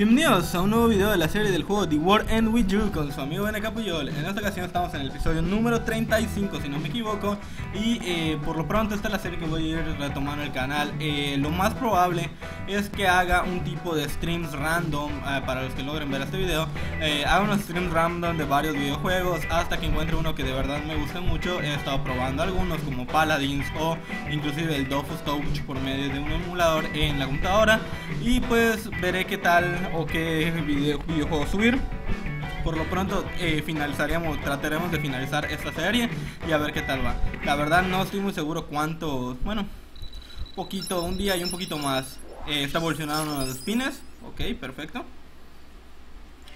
Bienvenidos a un nuevo video de la serie del juego The War End With You con su amigo NK Puyol En esta ocasión estamos en el episodio número 35 si no me equivoco Y eh, por lo pronto esta es la serie que voy a ir retomando el canal. Eh, Lo más probable es que haga un tipo de streams random eh, para los que logren ver este video. Haga unos streams random de varios videojuegos hasta que encuentre uno que de verdad me guste mucho. He estado probando algunos como Paladins o inclusive el Dofus Coach por medio de un emulador en la computadora. Y pues veré qué tal o qué videojuego subir. Por lo pronto eh, finalizaríamos, trataremos de finalizar esta serie y a ver qué tal va. La verdad no estoy muy seguro cuánto, bueno, poquito, un día y un poquito más. Eh, está evolucionando los pines, ok, perfecto.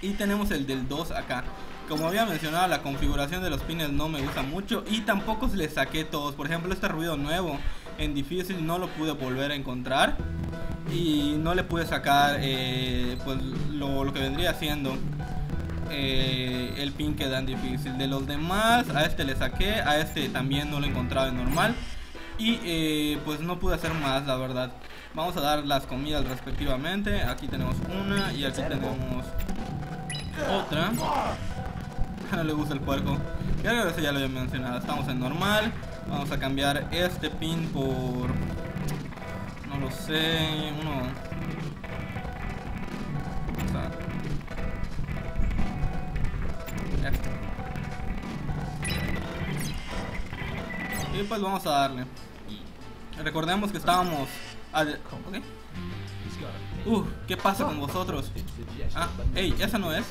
Y tenemos el del 2 acá. Como había mencionado, la configuración de los pines no me gusta mucho y tampoco se le saqué todos. Por ejemplo, este ruido nuevo en difícil no lo pude volver a encontrar y no le pude sacar eh, pues lo, que vendría siendo eh, el pin que dan difícil. De los demás a este le saqué a este también no lo encontraba en normal y eh, pues no pude hacer más la verdad. Vamos a dar las comidas respectivamente. Aquí tenemos una y aquí tenemos otra. No le gusta el puerco. Ya ya lo había mencionado. Estamos en normal. Vamos a cambiar este pin por Uno. Y pues vamos a darle. Recordemos que estábamos. Okay. Uh, ¿qué pasa con vosotros? Ah, esa no es.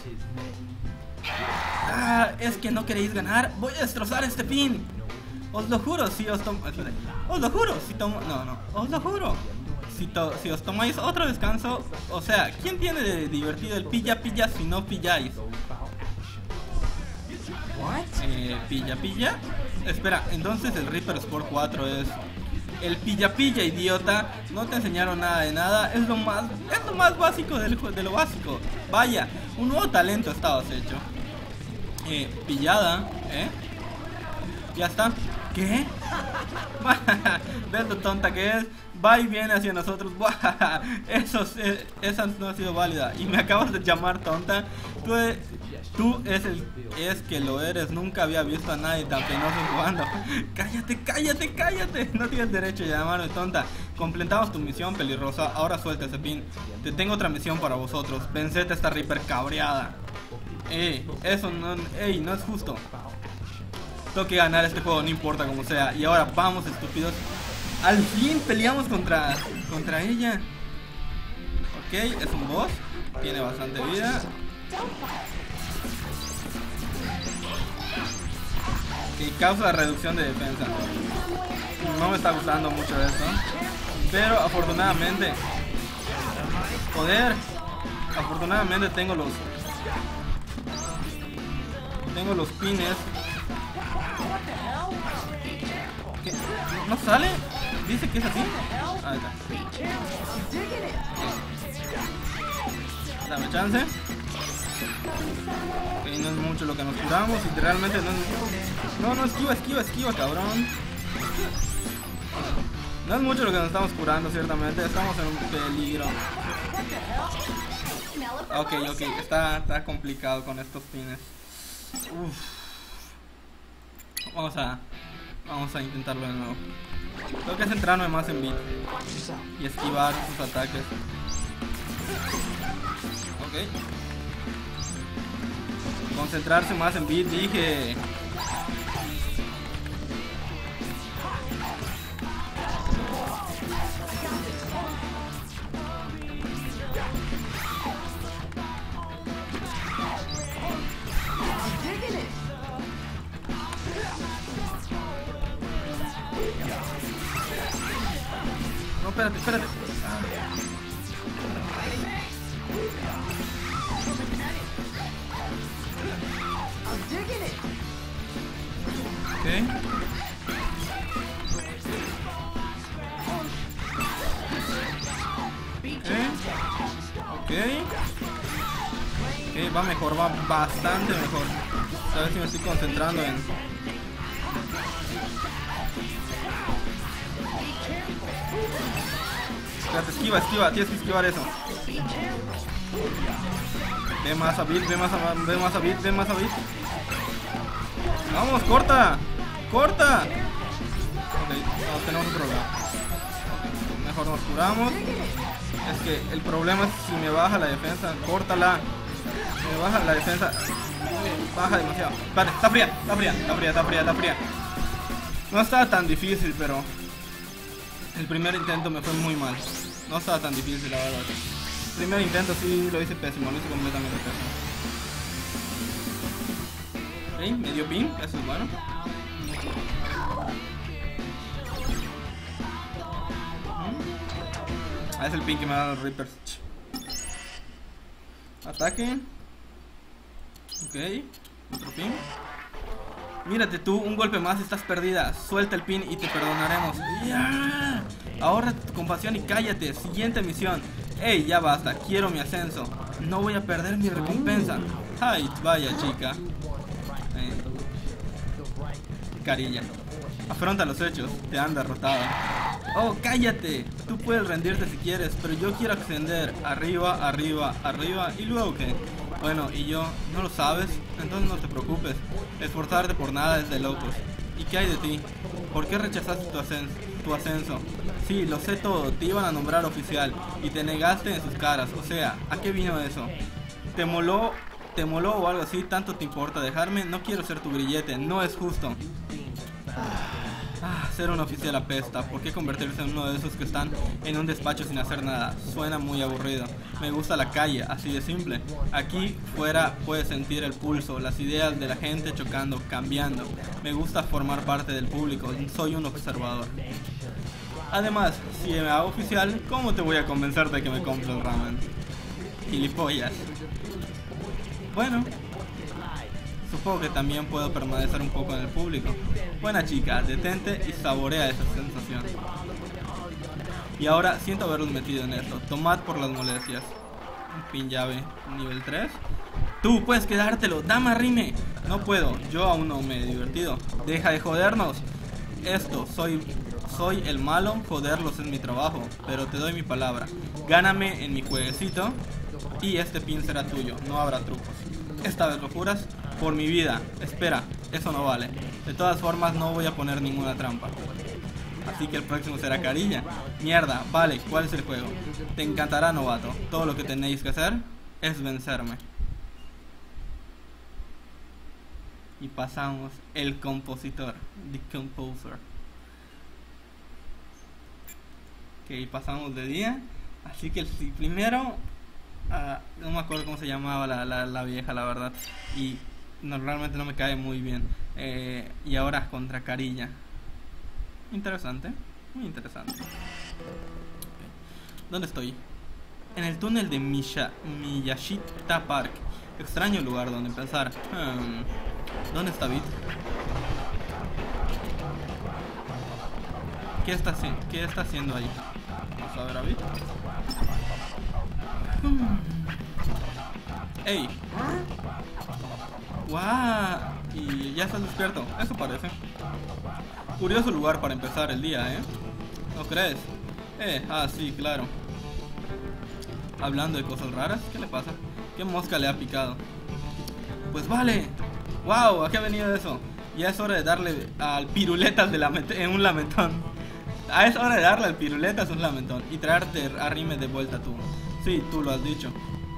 Ah, es que no queréis ganar. Voy a destrozar este pin. Os lo juro, si os tomo... Os lo juro, si tomo... No, no, os lo juro. Si, si os tomáis otro descanso... O sea, ¿quién tiene de divertido el pilla-pilla si no pilláis? Eh, pilla pilla. Espera, entonces el Reaper Sport 4 es el pilla pilla idiota. No te enseñaron nada de nada. Es lo más, es lo más básico del, de lo básico. Vaya, un nuevo talento estabas hecho. Eh, Pillada, eh Ya está. ¿Qué? ¿Ves lo tonta que es? Va y viene hacia nosotros. Eso, esa no ha sido válida. Y me acabas de llamar tonta. Tú, tú es el es que lo eres. Nunca había visto a nadie tan penoso jugando. Cállate, cállate, cállate. No tienes derecho a llamarme tonta. Completamos tu misión, pelirrosa. Ahora suelta ese pin. Te tengo otra misión para vosotros. Vencete esta Reaper cabreada. Ey, eso no, ey, no es justo. Tengo que ganar este juego, no importa como sea. Y ahora vamos, estúpidos. Al fin peleamos contra, contra ella. Ok, es un boss. Tiene bastante vida. Y causa reducción de defensa. No me está gustando mucho esto. Pero afortunadamente. Joder. Afortunadamente tengo los. Tengo los pines ¿No sale? ¿Dice que es así? Ahí está. Dame chance. Ok, no es mucho lo que nos curamos y realmente no es... No, no, esquiva, esquiva, esquiva, cabrón. No es mucho lo que nos estamos curando, ciertamente. Estamos en un peligro. Ok, ok. Está, está complicado con estos pines. Uff. Vamos a vamos a intentarlo de nuevo. Tengo que centrarme más en beat y esquivar sus ataques. Ok. Concentrarse más en beat, dije. Espérate, espérate. Ok. Ok, va mejor, va bastante mejor. A ver si me estoy concentrando en Espérate, esquiva, esquiva, tienes que esquivar eso. Ve más a Beat, ve más a, ve más a Beat, ve más a Beat. Vamos, corta. Corta. Ok, tenemos un problema. Mejor nos curamos. Es que el problema es si me baja la defensa, córtala. Si me baja la defensa, baja demasiado. Vale, está fría, está fría, está fría, está fría, está fría. No estaba tan difícil, pero el primer intento me fue muy mal. No estaba tan difícil, la verdad. El primer intento sí lo hice pésimo, lo hice completamente pésimo. Ok, medio pin, eso es bueno. Ah, es el pin que me da los Reapers. Ataque. Ok, otro pin. Mírate tú, un golpe más estás perdida. Suelta el pin y te perdonaremos. ¡Ya! Ahorra tu compasión y cállate. Siguiente misión. Ey, ya basta, quiero mi ascenso. No voy a perder mi recompensa. Ay, vaya chica. Eh. Carilla. Afronta los hechos, te han derrotado. Oh, cállate. Tú puedes rendirte si quieres, pero yo quiero ascender. Arriba, arriba, arriba. ¿Y luego qué? Bueno, y yo, ¿no lo sabes? Entonces no te preocupes. Esforzarte por nada es de locos. ¿Y qué hay de ti? ¿Por qué rechazaste tu ascenso? Tu ascenso? Sí, lo sé todo. Te iban a nombrar oficial y te negaste en sus caras. O sea, ¿a qué vino eso? ¿Te moló? ¿Te moló o algo así? ¿Tanto te importa dejarme? No quiero ser tu grillete. No es justo. Ah, ser un oficial apesta. ¿Por qué convertirse en uno de esos que están en un despacho sin hacer nada? Suena muy aburrido. Me gusta la calle, así de simple. Aquí fuera puedes sentir el pulso, las ideas de la gente chocando, cambiando. Me gusta formar parte del público. Soy un observador. Además, si me hago oficial, ¿cómo te voy a convencer de que me compre el ramen? Gilipollas. Bueno, Supongo que también puedo permanecer un poco en el público. Buena chica, detente y saborea esa sensación. Y ahora siento haberlos metido en esto. Tomad por las molestias. Un pin llave nivel 3. Tú puedes quedártelo, dame rime. No puedo, yo aún no me he divertido. Deja de jodernos. Esto, soy soy el malo, joderlos es mi trabajo, pero te doy mi palabra. Gáname en mi jueguecito y este pin será tuyo, no habrá trucos. Esta vez lo juras, por mi vida. Espera, eso no vale. De todas formas no voy a poner ninguna trampa. Así que el próximo será Carilla. Mierda, vale, ¿cuál es el juego? Te encantará, novato. Todo lo que tenéis que hacer es vencerme. Y pasamos el compositor, the composer. Ok, pasamos de día. Así que el primero, uh, no me acuerdo cómo se llamaba la, la, la vieja, la verdad. Y normalmente no me cae muy bien. Eh, y ahora contra Carilla. Interesante, muy interesante. ¿Dónde estoy? En el túnel de Misha, Miyashita Park. Extraño lugar donde empezar. Hmm. ¿Dónde está Bit? ¿Qué está, ¿Qué está haciendo ahí? Vamos a ver a Bit. Hmm. ¡Ey! ¡Guau! Y ya estás despierto, eso parece. Curioso lugar para empezar el día, ¿eh? ¿No crees? Eh, ah, sí, claro. Hablando de cosas raras, ¿qué le pasa? ¿Qué mosca le ha picado? Pues vale. ¡Wow! ¿A qué ha venido eso? Ya es hora de darle al piruletas de en un lamentón. Ah, es hora de darle al piruletas un lamentón y traerte a Rime de vuelta tú. Sí, tú lo has dicho.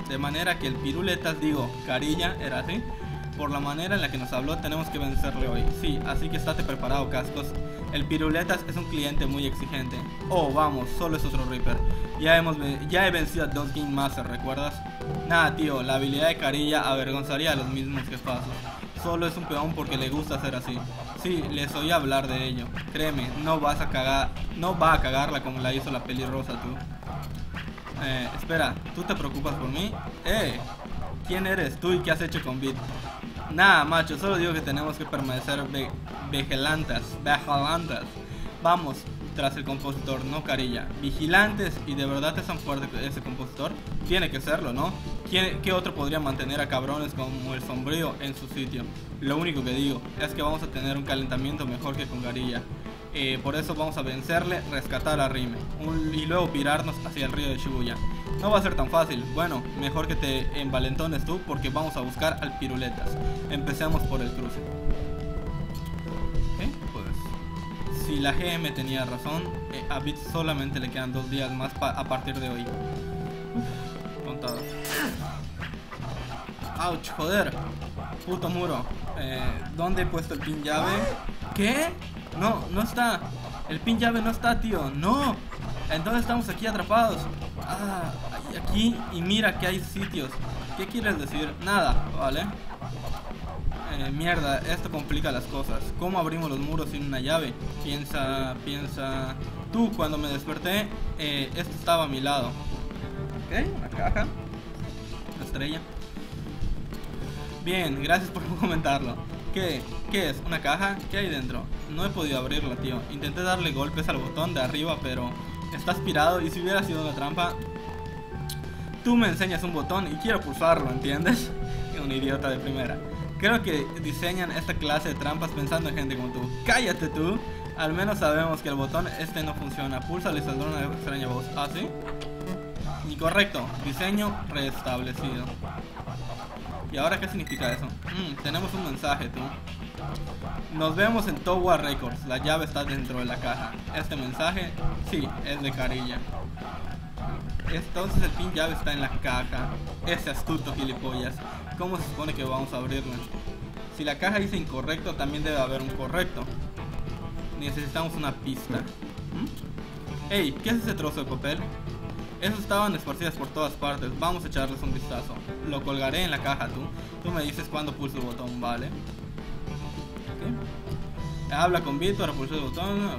De manera que el piruletas, digo, carilla, era así por la manera en la que nos habló, tenemos que vencerle hoy. Sí, así que estate preparado, cascos. El Piruletas es un cliente muy exigente. Oh, vamos, solo es otro Reaper. Ya, hemos, ya he vencido a dos Game Master, ¿recuerdas? Nada, tío, la habilidad de Carilla avergonzaría a los mismos que paso. Solo es un peón porque le gusta hacer así. Sí, les oí hablar de ello. Créeme, no vas a cagar, no va a cagarla como la hizo la pelirrosa tú. Eh, espera, ¿tú te preocupas por mí? Eh, ¿quién eres tú y qué has hecho con Beat? Nada, macho, solo digo que tenemos que permanecer vigilantes, vigilantes. Vamos, tras el compositor, no carilla. Vigilantes, y de verdad es tan fuerte ese compositor. Tiene que serlo, ¿no? ¿Qué otro podría mantener a cabrones como el sombrío en su sitio? Lo único que digo es que vamos a tener un calentamiento mejor que con Garilla. Eh, por eso vamos a vencerle, rescatar a Rime y luego pirarnos hacia el río de Shibuya. No va a ser tan fácil. Bueno, mejor que te envalentones tú porque vamos a buscar al piruletas. Empecemos por el cruce. Ok, pues. Si la GM tenía razón, eh, a Bit solamente le quedan dos días más a partir de hoy. Uf, contados. Ouch, joder. Puto muro. Eh, ¿Dónde he puesto el pin llave? ¿Qué? No, no está. El pin llave no está, tío. No. Entonces estamos aquí atrapados. Ah, aquí y mira que hay sitios. ¿Qué quieres decir? Nada, ¿vale? Eh, mierda, esto complica las cosas. ¿Cómo abrimos los muros sin una llave? Piensa, piensa. Tú, cuando me desperté, eh, esto estaba a mi lado. Ok, una caja. Una estrella. Bien, gracias por comentarlo. ¿Qué? ¿Qué es? ¿Una caja? ¿Qué hay dentro? No he podido abrirla, tío. Intenté darle golpes al botón de arriba, pero está aspirado y si hubiera sido una trampa... Tú me enseñas un botón y quiero pulsarlo, ¿entiendes? un idiota de primera. Creo que diseñan esta clase de trampas pensando en gente como tú. ¡Cállate tú! Al menos sabemos que el botón este no funciona. Pulsa y saldrá una extraña voz. ¿Ah, sí? Incorrecto. Diseño restablecido. ¿Y ahora qué significa eso? Mm, tenemos un mensaje, tú. Nos vemos en Towa Records. La llave está dentro de la caja. Este mensaje, sí, es de carilla. Entonces el pin llave está en la caja. Ese astuto gilipollas. ¿Cómo se supone que vamos a abrirla? Si la caja dice incorrecto, también debe haber un correcto. Necesitamos una pista. ¿Mm? Ey, ¿qué es ese trozo de papel? Esos estaban esparcidas por todas partes. Vamos a echarles un vistazo. Lo colgaré en la caja tú. Tú me dices cuando pulso el botón, ¿vale? Habla con Víctor, pulso el botón.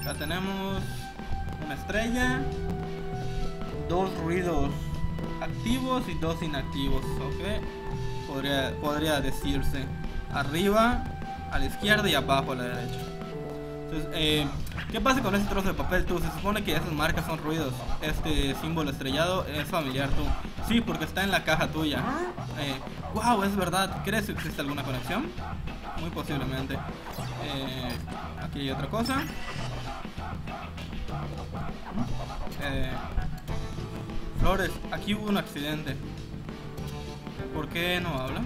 Acá tenemos una estrella. Dos ruidos activos y dos inactivos, ¿ok? Podría, podría decirse. Arriba, a la izquierda y abajo a la derecha. Entonces, eh, ¿Qué pasa con ese trozo de papel tú? Se supone que esas marcas son ruidos. Este símbolo estrellado es familiar tú. Sí, porque está en la caja tuya. Eh, wow, es verdad. ¿Crees que existe alguna conexión? Muy posiblemente. Eh, aquí hay otra cosa. Eh, Flores, aquí hubo un accidente. ¿Por qué no habla?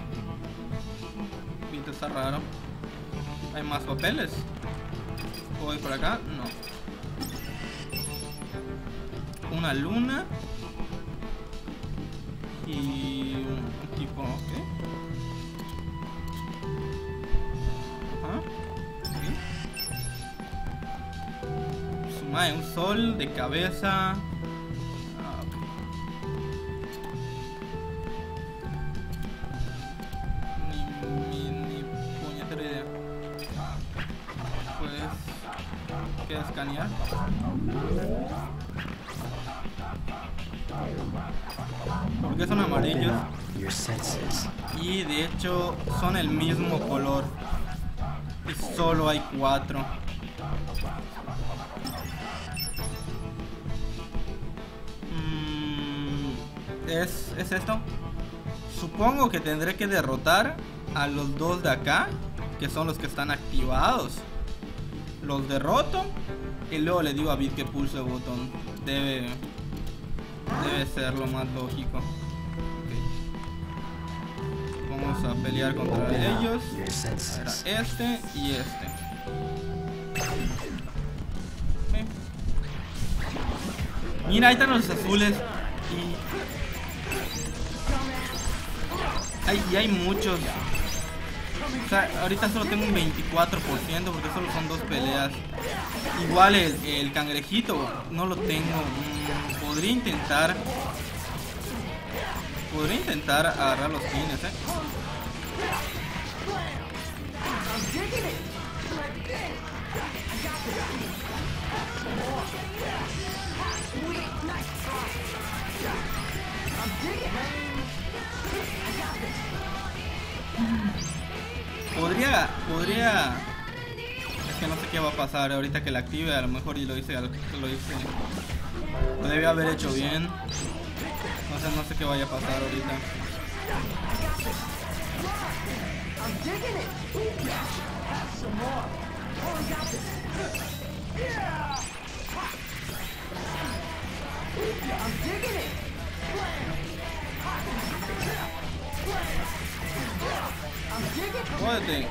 Pinto está raro. Hay más papeles. ¿Puedo ir por acá? No. Una luna. Y un tipo, ¿qué? Ajá. Suma un sol de cabeza. Que escanear. Porque son amarillos. Y de hecho son el mismo color. Y solo hay cuatro. Mm, ¿es, ¿Es esto? Supongo que tendré que derrotar a los dos de acá, que son los que están activados los derroto y luego le digo a Bit que pulse el botón. Debe, debe ser lo más lógico. Vamos a pelear contra ellos. Era este y este. Mira, ahí están los azules. Y y hay muchos. Ahorita solo tengo un 24% porque solo son dos peleas. Igual el, cangrejito no lo tengo. Mm, podría intentar. Podría intentar agarrar los pines, eh. Podría, podría... Es que no sé qué va a pasar ahorita que la active, a lo mejor y lo hice, lo hice... Lo debía haber hecho bien. No sé, no sé qué vaya a pasar ahorita. Venga.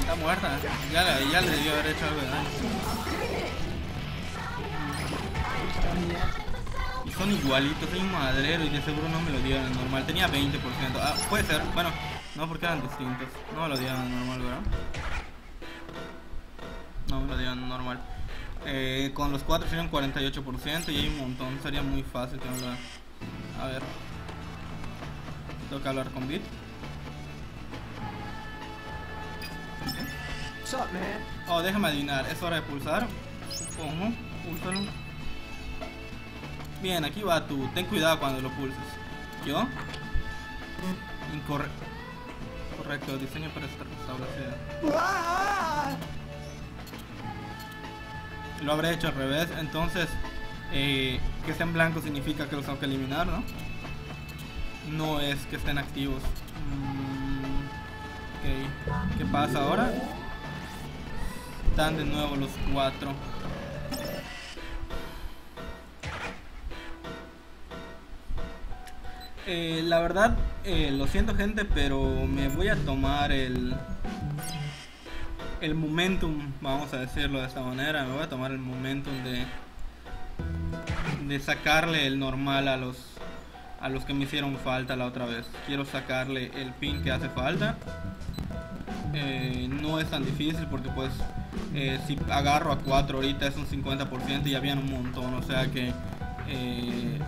Está muerta. Ya, le- ya le debió haber hecho algo de daño. Y son igualitos, soy un madrero y de seguro no me lo dieron normal. Tenía 20%. Ah, puede ser. Bueno, no porque eran distintos. No me lo dieron normal, ¿verdad? No me lo dieron normal. Eh, con los 4 serían 48% y hay un montón. Sería muy fácil que lo... A ver. Tengo que hablar con Bit. Oh, déjame adivinar. Es hora de pulsar. Supongo. Púlsalo. Bien, aquí va tú. Ten cuidado cuando lo pulses. ¿Yo? Incorrecto. Correcto, diseño para estar establecido. Lo habré hecho al revés. Entonces, eh, que esté en blanco significa que los tengo que eliminar, ¿no? No es que estén activos. Mm. ¿Qué pasa ahora? Están de nuevo los cuatro. Eh, la verdad, eh, lo siento gente, pero me voy a tomar el el momentum, vamos a decirlo de esta manera, me voy a tomar el momentum de de sacarle el normal a los a los que me hicieron falta la otra vez. Quiero sacarle el pin que hace falta. Eh, no es tan difícil porque pues eh, si agarro a 4 ahorita es un 50% y habían un montón, o sea que eh,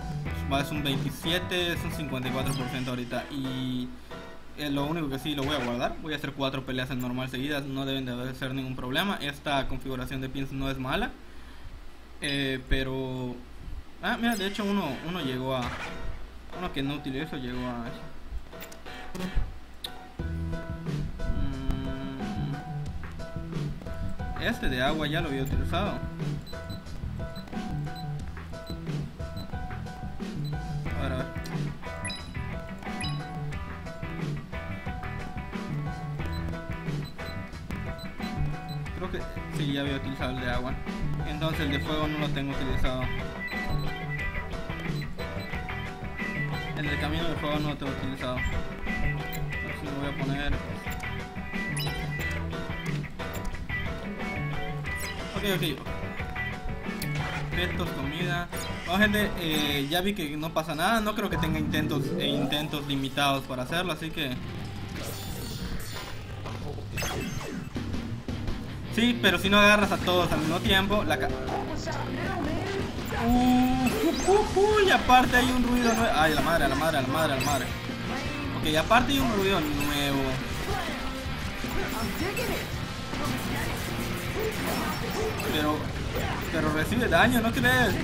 ser un 27, es un 54% ahorita y eh, lo único que sí lo voy a guardar, voy a hacer 4 peleas en normal seguidas, no deben de ser ningún problema, esta configuración de pins no es mala, eh, pero... Ah, mira, de hecho uno, uno llegó a... Uno que no utilizo llegó a. Mm, Este de agua ya lo había utilizado. Creo que sí, ya había utilizado el de agua. Entonces el de fuego no lo tengo utilizado. El de camino de fuego no lo tengo utilizado. Así lo voy a poner. Ok, ok. Objetos, comida. Bueno, gente, eh, ya vi que no pasa nada. No creo que tenga intentos e intentos limitados para hacerlo, así que. Sí, pero si no agarras a todos al mismo tiempo, la ca uh, uh, uh, uh, y aparte hay un ruido nuevo. Ay, la madre, a la madre, a la madre, a la madre. Ok, aparte hay un ruido nuevo. Pero, pero recibe daño, ¿no crees?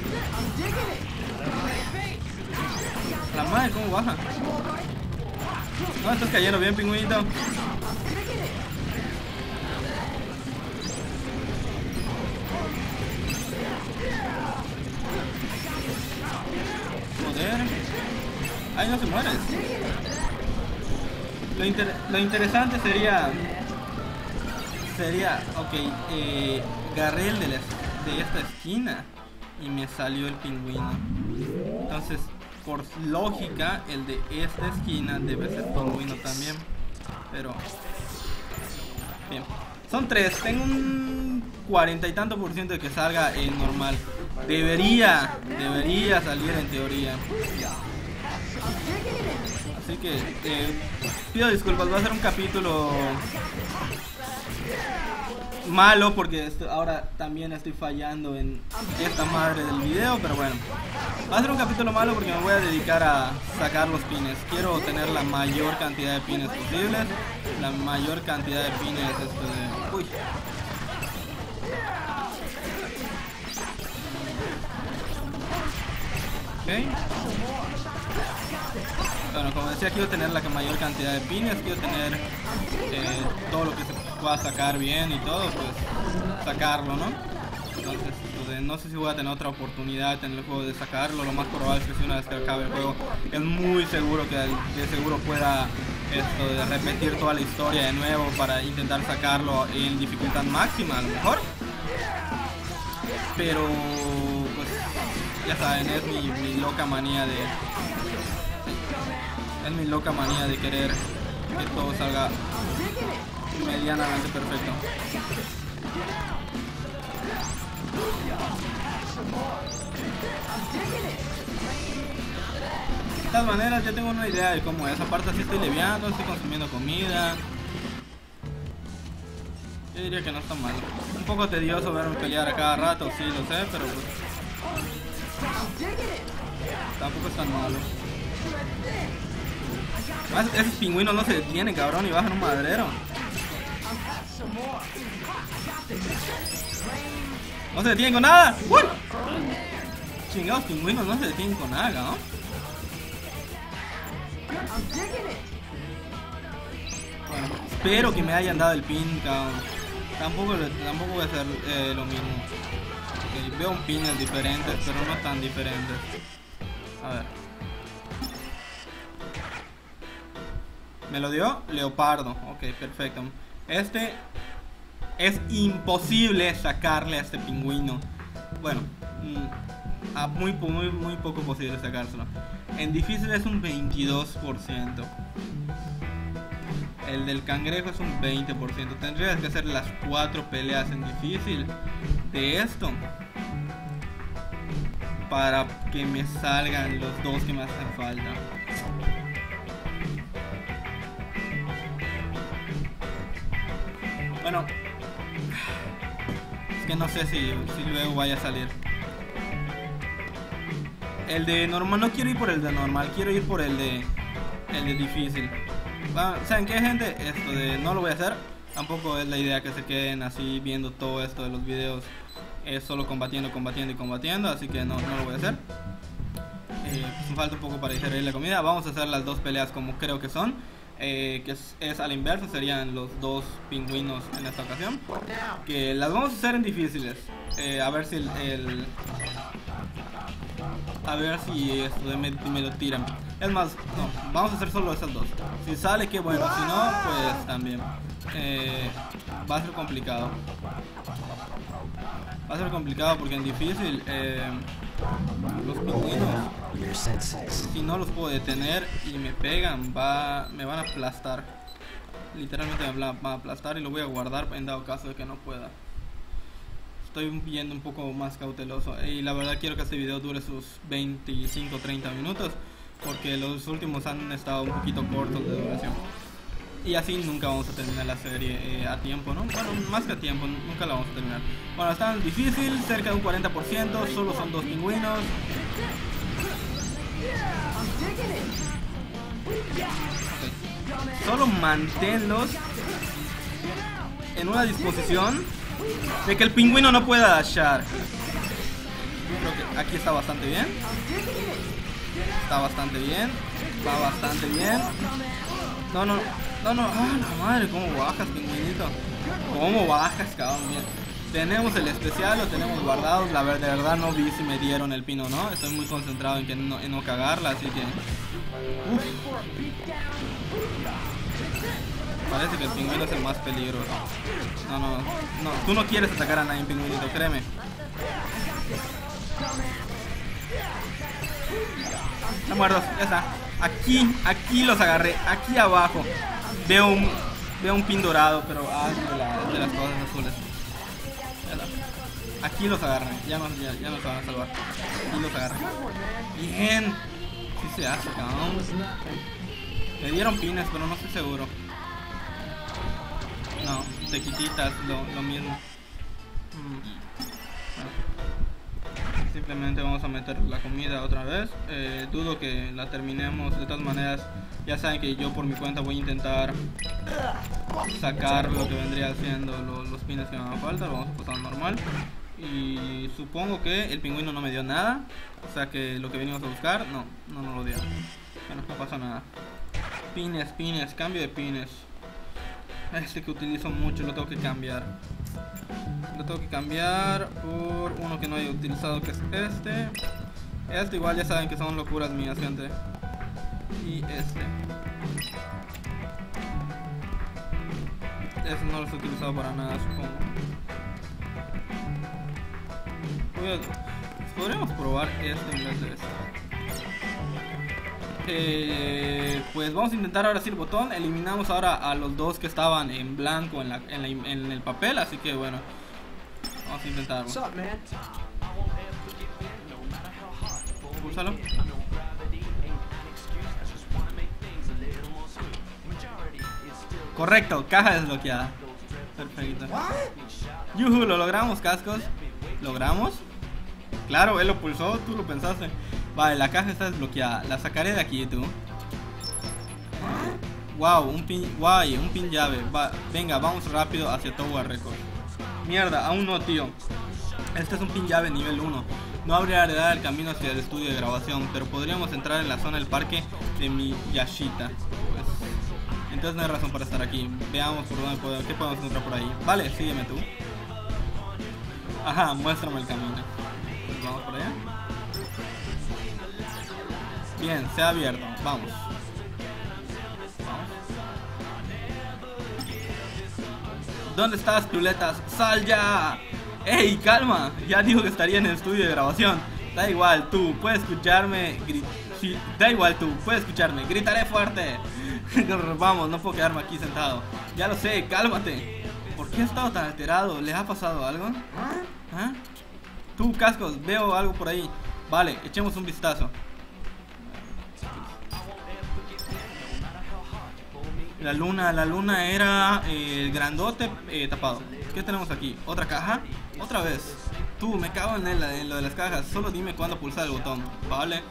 La madre, ¿cómo baja? No, estás cayendo bien, pingüinito. Joder. Ay, no se muere. Lo, inter- lo interesante sería... Sería, ok, eh, el de, la- de esta esquina y me salió el pingüino. Entonces, por lógica, el de esta esquina debe ser pingüino también. Pero... Bien. Son tres. Tengo un cuarenta y tanto por ciento de que salga en normal. Debería, debería salir en teoría. Así que eh, pido disculpas. Va a ser un capítulo malo porque ahora también estoy fallando en esta madre del video, pero bueno. Va a ser un capítulo malo porque me voy a dedicar a sacar los pines. Quiero tener la mayor cantidad de pines posibles. La mayor cantidad de pines este Bueno, como decía, quiero tener la mayor cantidad de pines, quiero tener eh, todo lo que se pueda sacar bien y todo, pues sacarlo, ¿no? Entonces, pues, eh, no sé si voy a tener otra oportunidad en el juego de sacarlo. Lo más probable es que si una vez que acabe el juego, es muy seguro que seguro pueda esto de repetir toda la historia de nuevo para intentar sacarlo en dificultad máxima a lo mejor. Pero pues ya saben, es mi, mi loca manía de. Es mi loca manía de querer que todo salga medianamente perfecto. De todas maneras, ya tengo una idea de cómo es. Aparte, así estoy leviando, estoy consumiendo comida. Yo diría que no está mal. Un poco tedioso verme pelear a cada rato, sí, lo sé, pero pues. Tampoco es tan malo. Esos pingüinos no se detienen, cabrón, y bajan un madrero. No se detienen con nada. Chingados pingüinos no se detienen con nada, ¿no? Espero que me hayan dado el pin, cabrón. Tampoco, tampoco voy a hacer eh, lo mismo. Veo un pines diferentes, pero no tan diferentes. A ver. ¿Me lo dio? Leopardo. Ok, perfecto. Este es imposible sacarle a este pingüino. Bueno, mm, muy, muy, muy poco posible sacárselo. En difícil es un 22%. El del cangrejo es un 20%. Tendrías que hacer las cuatro peleas en difícil de esto. Para que me salgan los dos que me hacen falta. Bueno. Es que no sé si, si luego vaya a salir. El de normal, no quiero ir por el de normal, quiero ir por el de el de difícil. ¿Saben qué gente? Esto de no lo voy a hacer. Tampoco es la idea que se queden así viendo todo esto de los videos. Es solo combatiendo, combatiendo y combatiendo. Así que no, no lo voy a hacer. Eh, pues falta un poco para digerir la comida. Vamos a hacer las dos peleas como creo que son. Eh, que es, es, inverso, serían los dos pingüinos en esta ocasión. Que las vamos a hacer en difíciles. Eh, a ver si el, a ver si esto me, me, lo tiran. Es más, no, vamos a hacer solo esas dos. Si sale, que bueno. Si no, pues también. Eh, va a ser complicado. Va a ser complicado porque en difícil eh, los pingüinos, si no los puedo detener y me pegan, va, me van a aplastar. Literalmente me van a aplastar y lo voy a guardar en dado caso de que no pueda estoy yendo un poco más cauteloso y la verdad quiero que este video dure sus 25-30 minutos porque los últimos han estado un poquito cortos de duración y así nunca vamos a terminar la serie eh, a tiempo, ¿no? Bueno, más que a tiempo, nunca la vamos a terminar. Bueno, está difícil, cerca de un 40%, solo son dos pingüinos. Solo manténlos en una disposición de que el pingüino no pueda dashar. Creo que aquí está bastante bien. Está bastante bien. Va bastante bien. No, no, no, no. Ah, la madre, ¿cómo bajas, pingüinito? ¿Cómo bajas, cabrón? Tenemos el especial, lo tenemos guardado. La verdad, de verdad no vi si me dieron el pino no. Estoy muy concentrado en, que no, en no cagarla, así que... Uf. Parece que el pingüino es el más peligroso. No, no, no. Tú no quieres atacar a nadie, pingüinito, créeme. Están muertos, ya está. Aquí, aquí los agarré. Aquí abajo. Veo un, veo un pin dorado, pero ah, de, de las cosas azules. Aquí los agarré. Ya no, ya, no se van a salvar. Aquí los agarré. Bien. Sí se hace, cabrón. Me dieron pines, pero no estoy seguro. No, te quititas lo, lo mismo. Mm. Simplemente vamos a meter la comida otra vez. Eh, dudo que la terminemos. De todas maneras, ya saben que yo por mi cuenta voy a intentar sacar lo que vendría siendo los pines que me hagan falta. Lo vamos a pasar normal. Y supongo que el pingüino no me dio nada. O sea que lo que venimos a buscar, no, no nos lo dio. Bueno, no pasa nada. Pines, pines, cambio de pines. Este que utilizo mucho lo tengo que cambiar. Lo tengo que cambiar por uno que no haya utilizado, que es este. Este igual ya saben que son locuras mías, gente. Y este. Este no los he utilizado para nada, supongo. Podríamos probar este en vez de este. Eh, pues vamos a intentar ahora sí el botón. Eliminamos ahora a los dos que estaban en blanco en, la, en, la, en el papel. Así que bueno, vamos a intentarlo. Púlsalo. Correcto, caja desbloqueada. Perfecto. Yuhu, lo logramos, cascos. ¿Logramos? Claro, él lo pulsó, tú lo pensaste. Vale, la caja está desbloqueada. La sacaré de aquí, tú. Wow, un pin, guay, un pin llave. Va, venga, vamos rápido hacia Tower Record. Mierda, aún no, tío. Este es un pin llave nivel 1. No habría heredado el camino hacia el estudio de grabación, pero podríamos entrar en la zona del parque de Miyashita. Pues, entonces no hay razón para estar aquí. Veamos por dónde podemos, qué podemos encontrar por ahí. Vale, sígueme tú. Ajá, muéstrame el camino. Pues vamos por allá. Bien, se ha abierto. Vamos. ¿Dónde estás, chuletas? ¡Sal ya! ¡Ey, calma! Ya dijo que estaría en el estudio de grabación. Da igual, tú, puedes escucharme. Sí, da igual, tú, puedes escucharme. Gritaré fuerte. Vamos, no puedo quedarme aquí sentado. Ya lo sé, cálmate. ¿Por qué ha estado tan alterado? ¿Le ha pasado algo? ¿Ah? Tú, cascos, veo algo por ahí. Vale, echemos un vistazo. La luna, la luna era eh, el grandote eh, tapado. ¿Qué tenemos aquí? ¿Otra caja? Otra vez. Tú, me cago en, en lo de las cajas. Solo dime cuándo pulsar el botón. Vale.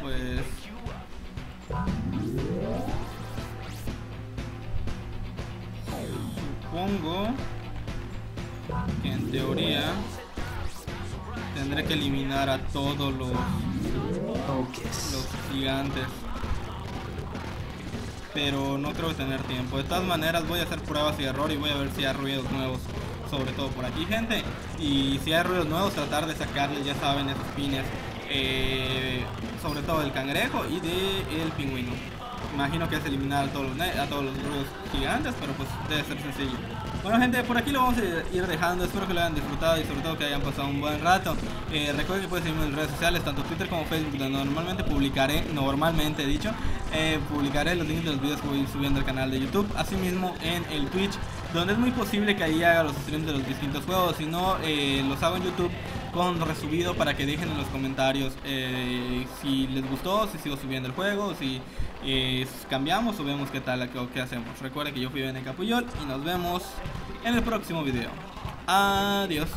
Pues... Supongo que en teoría tendré que eliminar a todos los, los gigantes pero no creo tener tiempo. De todas maneras voy a hacer pruebas y error y voy a ver si hay ruidos nuevos, sobre todo por aquí gente. Y si hay ruidos nuevos tratar de sacarles, ya saben, esos pines, eh, sobre todo del cangrejo y del pingüino. Imagino que es eliminar a todos, los, a todos los gigantes, pero pues debe ser sencillo. Bueno gente, por aquí lo vamos a ir dejando, espero que lo hayan disfrutado y sobre todo que hayan pasado un buen rato. Eh, recuerden que pueden seguirme en redes sociales, tanto Twitter como Facebook, donde normalmente publicaré, normalmente dicho, eh, publicaré los links de los videos que voy subiendo al canal de YouTube, asimismo en el Twitch, donde es muy posible que ahí haga los streams de los distintos juegos, si no eh, los hago en YouTube con resubido para que dejen en los comentarios eh, si les gustó, si sigo subiendo el juego, si eh, cambiamos o vemos qué tal, qué, qué hacemos. Recuerden que yo fui Ben Capuyol y nos vemos en el próximo video. Adiós.